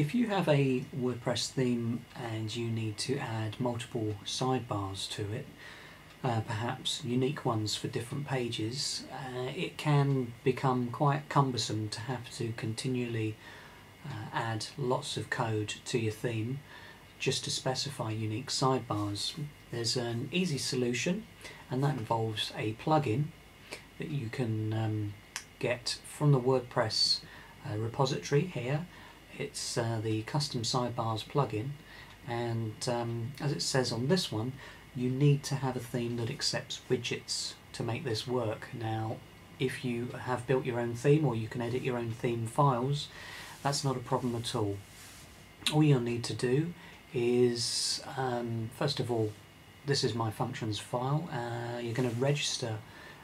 If you have a WordPress theme and you need to add multiple sidebars to it, uh, perhaps unique ones for different pages, uh, it can become quite cumbersome to have to continually uh, add lots of code to your theme just to specify unique sidebars. There's an easy solution and that involves a plugin that you can um, get from the WordPress uh, repository here. It's uh, the custom sidebars plugin and um, as it says on this one you need to have a theme that accepts widgets to make this work. Now if you have built your own theme or you can edit your own theme files that's not a problem at all. All you'll need to do is um, first of all this is my functions file. Uh, you're going to register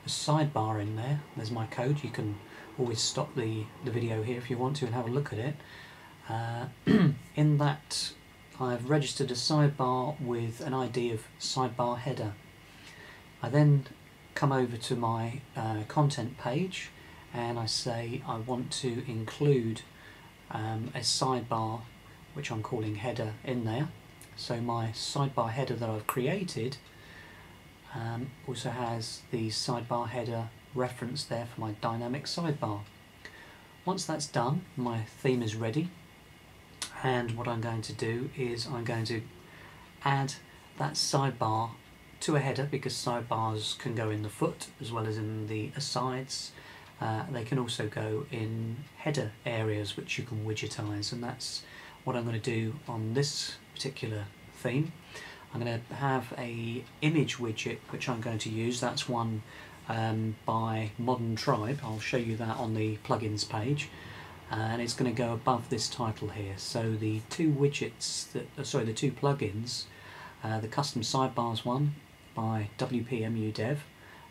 a sidebar in there. There's my code. You can always stop the, the video here if you want to and have a look at it. Uh, in that I've registered a sidebar with an ID of sidebar header. I then come over to my uh, content page and I say I want to include um, a sidebar which I'm calling header in there so my sidebar header that I've created um, also has the sidebar header reference there for my dynamic sidebar. Once that's done, my theme is ready and what I'm going to do is I'm going to add that sidebar to a header because sidebars can go in the foot as well as in the asides. Uh, they can also go in header areas which you can widgetize and that's what I'm going to do on this particular theme. I'm going to have a image widget which I'm going to use. That's one um, by Modern Tribe. I'll show you that on the plugins page. And it's going to go above this title here. So the two widgets, that, uh, sorry, the two plugins, uh, the custom sidebars one by WPMU Dev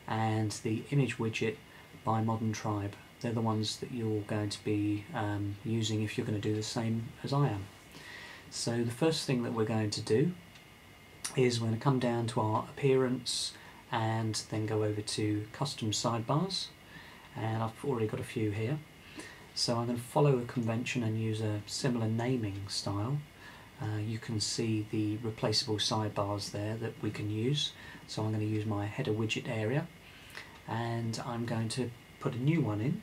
and the image widget by Modern Tribe. They're the ones that you're going to be um, using if you're going to do the same as I am. So the first thing that we're going to do is we're going to come down to our appearance and then go over to custom sidebars and I've already got a few here. So I'm going to follow a convention and use a similar naming style. Uh, you can see the replaceable sidebars there that we can use. So I'm going to use my header widget area and I'm going to put a new one in.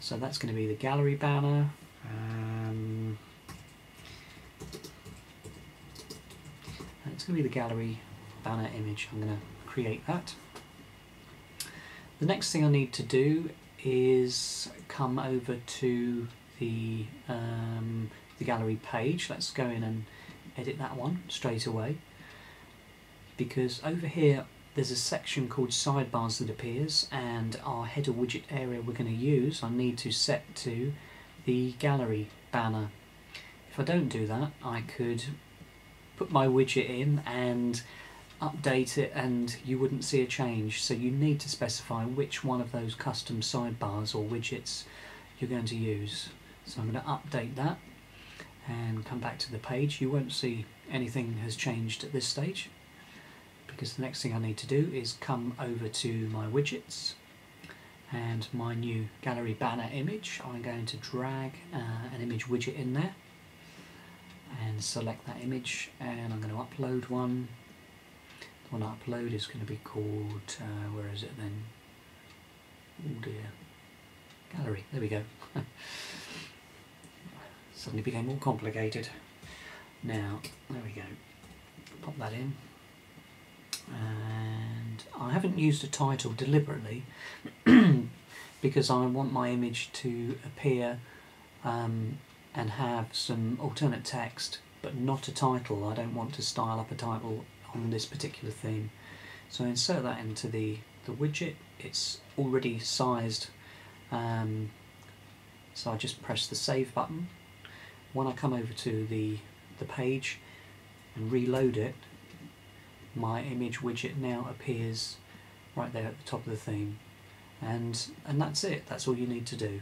So that's going to be the gallery banner. Um, it's going to be the gallery banner image. I'm going to create that. The next thing I need to do is come over to the um, the gallery page. Let's go in and edit that one straight away because over here there's a section called sidebars that appears and our header widget area we're going to use I need to set to the gallery banner. If I don't do that I could put my widget in and update it and you wouldn't see a change so you need to specify which one of those custom sidebars or widgets you're going to use. So I'm going to update that and come back to the page. You won't see anything has changed at this stage because the next thing I need to do is come over to my widgets and my new gallery banner image. I'm going to drag uh, an image widget in there and select that image and I'm going to upload one. I upload is going to be called, uh, where is it then? Oh dear, gallery, there we go. Suddenly became more complicated. Now, there we go, pop that in and I haven't used a title deliberately because I want my image to appear um, and have some alternate text but not a title. I don't want to style up a title on this particular theme. So I insert that into the, the widget. It's already sized um, so I just press the save button. When I come over to the, the page and reload it my image widget now appears right there at the top of the theme and and that's it that's all you need to do